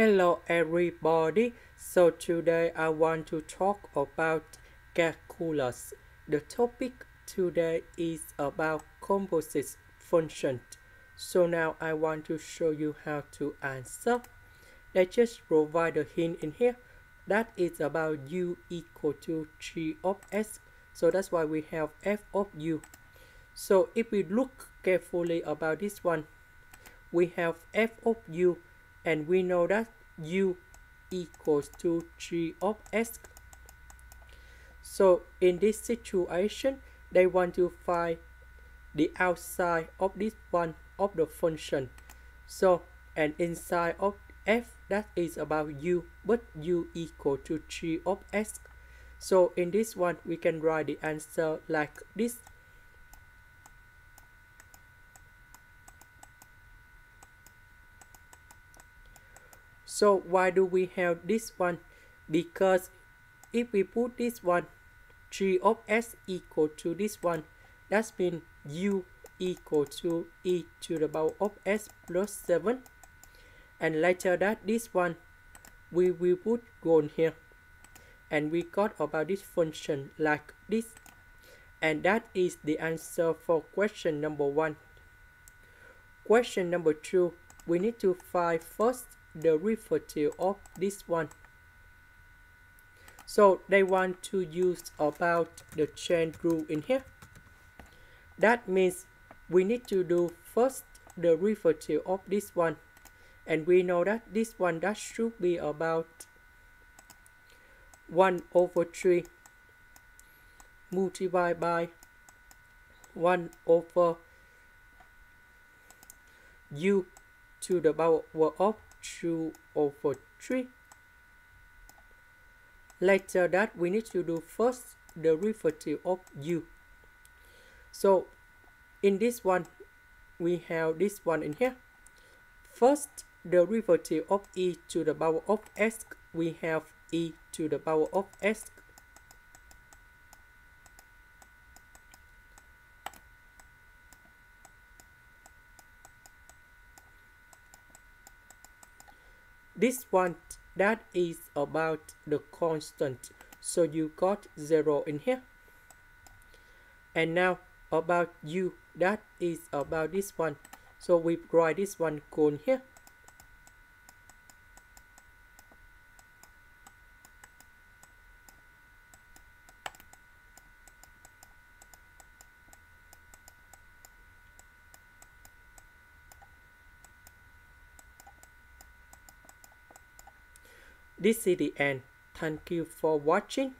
Hello everybody. So today I want to talk about calculus. The topic today is about composite function. So now I want to show you how to answer. Let's just provide a hint in here. That is about u equal to g of x. So that's why we have f of u. So if we look carefully about this one, we have f of u and we know that u equals to g of x. So in this situation, they want to find the outside of this one of the function. So and inside of f that is about u, but u equal to g of x. So in this one, we can write the answer like this. So why do we have this one? Because if we put this one, g of x equal to this one, that means u equal to e to the power of x plus 7. And later that this one, we will put gone here. And we got about this function like this. And that is the answer for question number one. Question number two, we need to find first derivative of this one. So they want to use about the chain rule in here. That means we need to do first the derivative of this one. And we know that this one that should be about 1 over 3 multiplied by 1 over u to the power of 2 over 3. Later that we need to do first derivative of u. So in this one, we have this one in here. First derivative of e to the power of x, we have e to the power of x this one that is about the constant. So you got zero in here. And now about u that is about this one. So we write this one cone here This is the end. Thank you for watching.